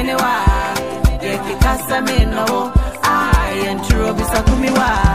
mene wa yekikasa menowo ayenturobisakumiwa